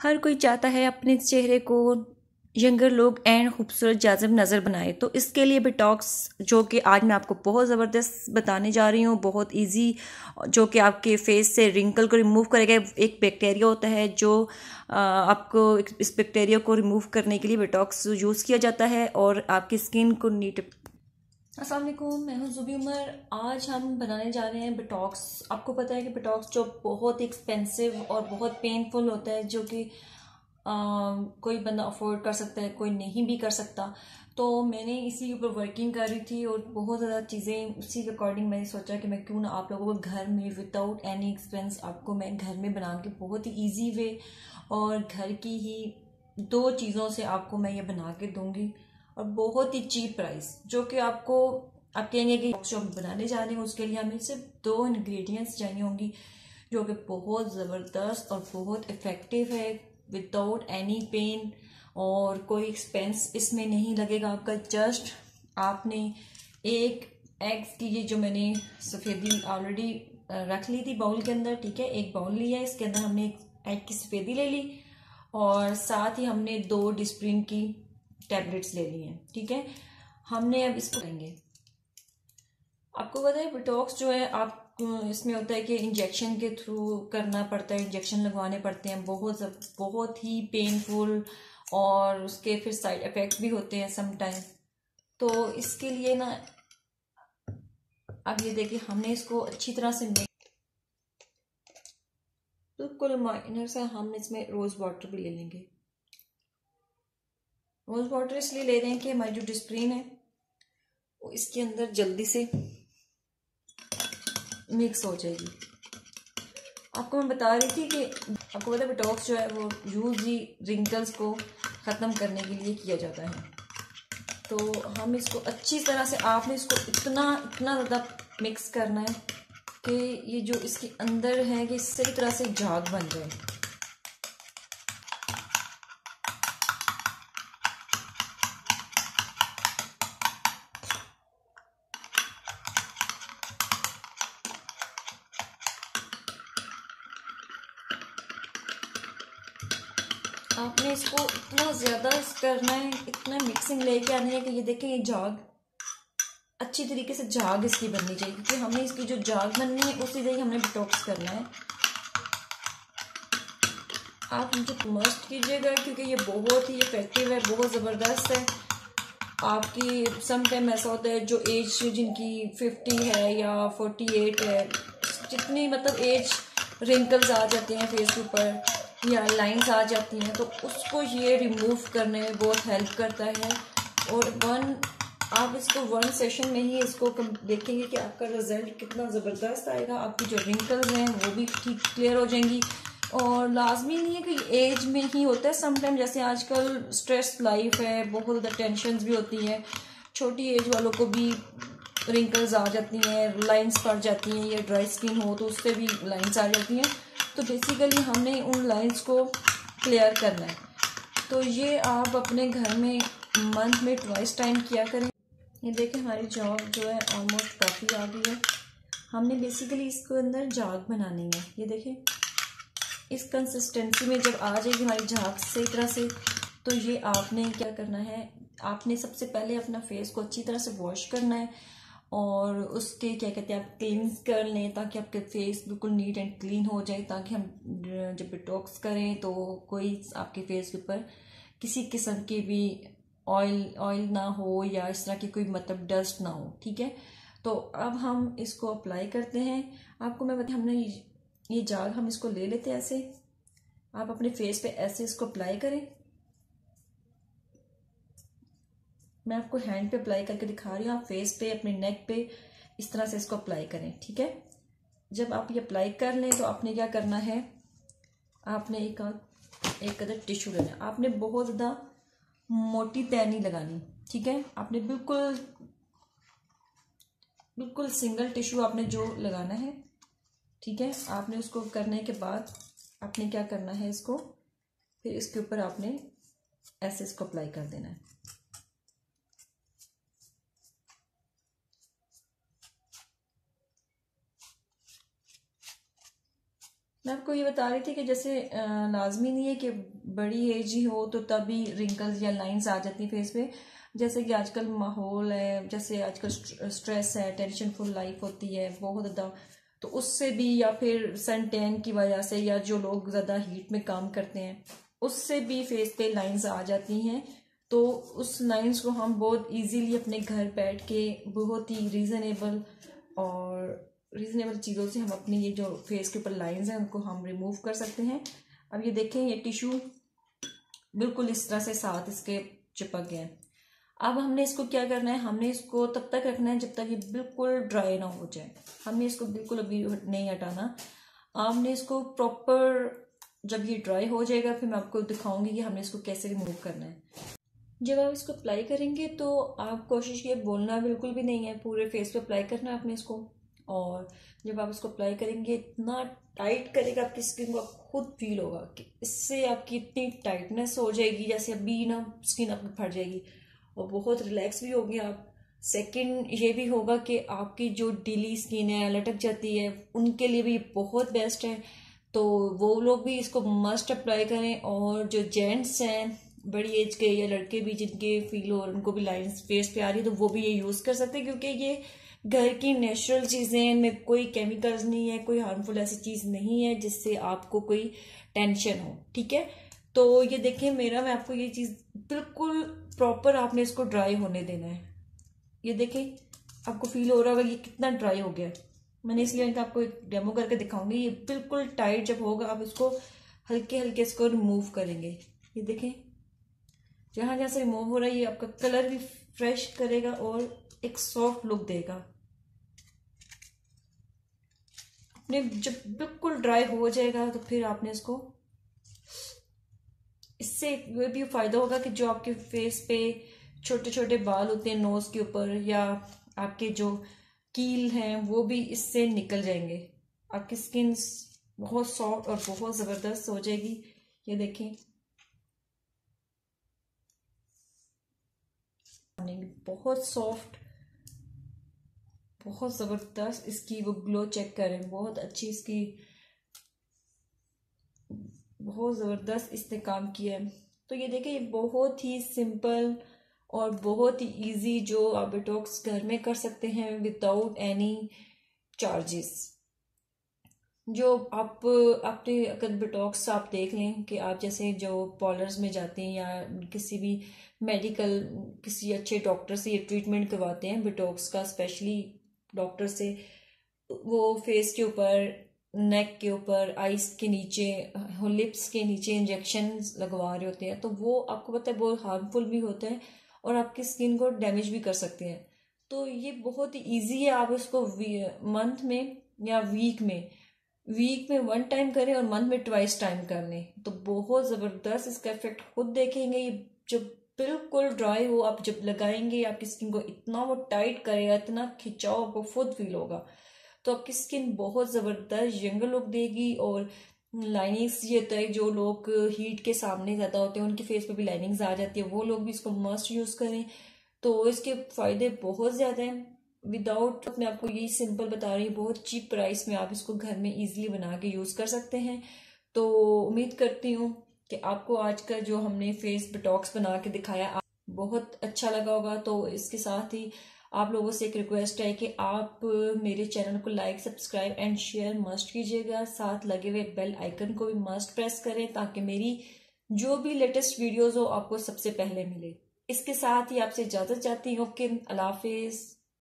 हर कोई चाहता है अपने चेहरे को यंगर लोग एंड खूबसूरत जाजब नज़र बनाए। तो इसके लिए बिटॉक्स जो कि आज मैं आपको बहुत ज़बरदस्त बताने जा रही हूँ, बहुत इजी जो कि आपके फेस से रिंकल को रिमूव करेगा एक बैक्टीरिया होता है, जो आपको इस बैक्टीरिया को रिमूव करने के लिए बिटॉक्स यूज़ किया जाता है और आपकी स्किन को नीट वालेकुम मैं हूँ जुबी उमर। आज हम बनाने जा रहे हैं बिटॉक्स आपको पता है कि बिटॉक्स जो बहुत एक्सपेंसिव और बहुत पेनफुल होता है, जो कि कोई बंदा अफोर्ड कर सकता है, कोई नहीं भी कर सकता। तो मैंने इसी के ऊपर वर्किंग कर रही थी और बहुत ज़्यादा चीज़ें, उसी के अकॉर्डिंग मैंने सोचा कि मैं क्यों ना आप लोगों को घर में विदाउट एनी एक्सपेंस आपको मैं घर में बना के बहुत ही ईजी वे और घर की ही दो चीज़ों से आपको मैं ये बना के दूँगी। और बहुत ही चीप प्राइस जो कि आपको, आप कहेंगे कि जो बनाने जा रहे हैं, उसके लिए हमें सिर्फ़ दो इंग्रेडिएंट्स चाहिए होंगी, जो कि बहुत ज़बरदस्त और बहुत इफ़ेक्टिव है विदाउट एनी पेन और कोई एक्सपेंस इसमें नहीं लगेगा आपका। जस्ट आपने एक एग्स की ये जो मैंने सफ़ेदी ऑलरेडी रख ली थी बाउल के अंदर, ठीक है? एक बाउल लिया, इसके अंदर हमने एक एग की सफ़ेदी ले ली और साथ ही हमने दो डिस्प्रिन की टैबलेट्स ले ली हैं, ठीक है? हमने अब इसको लेंगे आपको पता है बिटॉक्स जो है, आप, इसमें होता है कि इंजेक्शन के थ्रू करना पड़ता है इंजेक्शन लगवाने पड़ते हैं, बहुत बहुत ही पेनफुल और उसके फिर साइड इफ़ेक्ट भी होते हैं समटाइम तो इसके लिए ना, अब ये देखिए, हमने इसको अच्छी तरह से बिल्कुल माइनर से हम इसमें रोज़ वाटर भी ले लेंगे। रोज़ वाटर इसलिए ले रहे हैं कि हमारी जो डिस्प्रिन है, वो इसके अंदर जल्दी से मिक्स हो जाएगी। आपको मैं बता रही थी कि आपको पता है बिटॉक्स जो है, वो यूज़ ही रिंकल्स को ख़त्म करने के लिए किया जाता है। तो हम इसको अच्छी तरह से, आपने इसको इतना इतना ज़्यादा मिक्स करना है कि ये जो इसके अंदर है कि सही तरह से झाग बन जाए आपने इसको इतना ज़्यादा इस करना है, इतना मिक्सिंग लेके आनी है कि ये देखें, ये जाग। अच्छी तरीके से जाग इसकी बननी चाहिए, क्योंकि हमें इसकी जो जाग बननी है, उसी तरह हमने डिटॉक्स करना है। आप मुझे मस्ट कीजिएगा, क्योंकि ये बहुत ही इफ़ेक्टिव है, बहुत ज़बरदस्त है। आपकी सम टाइम ऐसा होता है, जो एज जिनकी फिफ्टी है या फोर्टी एट है, जितनी मतलब एज रिंकल्स आ जाते हैं फेस के ऊपर या लाइंस आ जाती हैं तो उसको ये रिमूव करने में बहुत हेल्प करता है। और वन आप इसको वन सेशन में ही इसको देखेंगे कि आपका रिज़ल्ट कितना ज़बरदस्त आएगा। आपकी जो रिंकल्स हैं, वो भी ठीक क्लियर हो जाएँगी। और लाजमी नहीं है कि एज में ही होता है समटाइम जैसे आजकल स्ट्रेस लाइफ है, बहुत ज़्यादा टेंशन भी होती हैं। छोटी एज वालों को भी रिंकल्स आ जाती हैं लाइंस पड़ जाती हैं, या ड्राई स्किन हो तो उससे भी लाइंस आ जाती हैं। तो बेसिकली हमने उन लाइंस को क्लियर करना है। तो ये आप अपने घर में मंथ में ट्वाइस टाइम किया करें। ये देखें हमारी जॉब जो है ऑलमोस्ट काफ़ी आ गई है। हमने बेसिकली इसके अंदर जाग बनानी है। ये देखें इस कंसिस्टेंसी में जब आ जाएगी हमारी झाग सही तरह से तो ये आपने क्या करना है, आपने सबसे पहले अपना फेस को अच्छी तरह से वॉश करना है। और उसके क्या कहते हैं, आप क्लींस कर लें ताकि आपके फेस बिल्कुल नीट एंड क्लीन हो जाए, ताकि हम जब डिटॉक्स करें तो कोई आपके फेस के ऊपर किसी किस्म की भी ऑयल ऑयल ना हो या इस तरह की कोई मतलब डस्ट ना हो, ठीक है? तो अब हम इसको अप्लाई करते हैं। आपको मैं बता हमने ये जाग हम इसको ले लेते हैं ऐसे। आप अपने फेस पे ऐसे इसको अप्लाई करें। मैं आपको हैंड पे अप्लाई करके दिखा रही हूँ, आप फेस पे, अपने नेक पे, इस तरह से इसको अप्लाई करें, ठीक है? जब आप ये अप्लाई कर लें तो आपने क्या करना है? आपने एक एक कदर टिश्यू लेना आपने बहुत ज़्यादा मोटी तय नहीं लगानी, ठीक है? आपने बिल्कुल बिल्कुल सिंगल टिश्यू आपने जो लगाना है, ठीक है? आपने उसको करने के बाद आपने क्या करना है इसको? फिर इसके ऊपर आपने ऐसे इसको अप्लाई कर देना है। मैं आपको ये बता रही थी कि जैसे लाजमी नहीं है कि बड़ी एज ही हो तो तभी रिंकल्स या लाइंस आ जाती फेस पे। जैसे कि आजकल माहौल है, जैसे आजकल स्ट्रेस है टेंशन फुल लाइफ होती है, बहुत ज़्यादा। तो उससे भी या फिर सन टेन की वजह से या जो लोग ज़्यादा हीट में काम करते हैं, उससे भी फेस पे लाइंस आ जाती हैं। तो उस लाइंस को हम बहुत इजीली अपने घर बैठ के बहुत ही रीज़नेबल और रीज़नेबल चीज़ों से हम अपनी ये जो फेस के ऊपर लाइंस हैं, उनको हम रिमूव कर सकते हैं। अब ये देखें, ये टिश्यू बिल्कुल इस तरह से साथ इसके चिपक गए अब हमने इसको क्या करना है? हमने इसको तब तक रखना है जब तक ये बिल्कुल ड्राई ना हो जाए। हमने इसको बिल्कुल अभी नहीं हटाना। आपने इसको प्रॉपर जब ये ड्राई हो जाएगा, फिर मैं आपको दिखाऊँगी कि हमने इसको कैसे रिमूव करना है। जब आप इसको अप्लाई करेंगे तो आप कोशिश किए बोलना बिल्कुल भी नहीं है। पूरे फेस पे अप्लाई करना है आपने इसको। और जब आप इसको अप्लाई करेंगे, इतना टाइट करेगा आपकी स्किन को, आप खुद फील होगा कि इससे आपकी इतनी टाइटनेस हो जाएगी, जैसे अभी ना स्किन आपकी फट जाएगी। और बहुत रिलैक्स भी होगी आप। सेकंड ये भी होगा कि आपकी जो डीली स्किन है, लटक जाती है, उनके लिए भी बहुत बेस्ट है। तो वो लोग भी इसको मस्ट अप्लाई करें और जो जेंट्स हैं, बड़ी एज के या लड़के भी जिनके फील हो उनको भी लाइन्स फेस पे आ रही है तो वो भी ये यूज़ कर सकते हैं, क्योंकि ये घर की नेचुरल चीज़ें इनमें कोई केमिकल्स नहीं है, कोई हार्मफुल ऐसी चीज़ नहीं है जिससे आपको कोई टेंशन हो, ठीक है? तो ये देखें मेरा, मैं आपको ये चीज़ बिल्कुल प्रॉपर आपने इसको ड्राई होने देना है। ये देखें आपको फील हो रहा होगा ये कितना ड्राई हो गया। मैंने इसलिए आपको एक डेमो करके दिखाऊँगी। ये बिल्कुल टाइट जब होगा, आप इसको हल्के हल्के इसको रिमूव करेंगे। ये देखें जहाँ जहाँ से रिमूव हो रहा है, ये आपका कलर भी फ्रेश करेगा और एक सॉफ्ट लुक देगा। अपने जब बिल्कुल ड्राई हो जाएगा तो फिर आपने इसको, इससे ये भी फ़ायदा होगा कि जो आपके फेस पे छोटे छोटे बाल होते हैं नोज़ के ऊपर, या आपके जो कील हैं, वो भी इससे निकल जाएँगे। आपकी स्किन बहुत सॉफ्ट और बहुत ज़बरदस्त हो जाएगी, ये देखें। बहुत सॉफ्ट बहुत ज़बरदस्त इसकी वो ग्लो चेक करें। बहुत अच्छी इसकी बहुत ज़बरदस्त इसने काम किया है। तो ये देखिए बहुत ही सिंपल और बहुत ही इजी जो आप डिटॉक्स घर में कर सकते हैं विदाउट एनी चार्जेस जो आप अपने अगर डिटॉक्स आप देख लें कि आप जैसे जो पॉलर्स में जाते हैं या किसी भी मेडिकल किसी अच्छे डॉक्टर से ये ट्रीटमेंट करवाते हैं बिटॉक्स का स्पेशली डॉक्टर से, वो फेस के ऊपर नेक के ऊपर आइस के नीचे लिप्स के नीचे इंजेक्शन लगवा रहे होते हैं। तो वो आपको पता है बहुत हार्मफुल भी होता है और आपकी स्किन को डैमेज भी कर सकते हैं। तो ये बहुत ईजी है, आप इसको मंथ में या वीक में वीक में वन टाइम करें और मंथ में ट्वाइस टाइम कर लें तो बहुत ज़बरदस्त इसका इफ़ेक्ट खुद देखेंगे, ये जब बिल्कुल ड्राई हो। आप जब लगाएँगे, आपकी स्किन को इतना वो टाइट करेगा, इतना खिंचाव आपको खुद फील होगा। तो आपकी स्किन बहुत ज़बरदस्त यंगर लुक देगी और लाइनिंग्स ये होता है, जो लोग हीट के सामने ज़्यादा होते हैं, उनके फेस पे भी लाइनिंग्स आ जाती है। वो लोग भी इसको मस्ट यूज़ करें। तो इसके फ़ायदे बहुत ज़्यादा हैं। विदाउट मैं आपको यही सिंपल बता रही हूँ, बहुत चीप प्राइस में आप इसको घर में इजीली बना के यूज़ कर सकते हैं। तो उम्मीद करती हूँ कि आपको आज का जो हमने फेस बिटॉक्स बना के दिखाया बहुत अच्छा लगा होगा। तो इसके साथ ही आप लोगों से एक रिक्वेस्ट है कि आप मेरे चैनल को like subscribe and share must कीजिएगा। साथ लगे हुए बेल आइकन को भी मस्ट प्रेस करें ताकि मेरी जो भी लेटेस्ट वीडियोस हो, आपको सबसे पहले मिले। इसके साथ ही आपसे इजाज़त चाहती हूँ कि अल्लाह हाफिज़।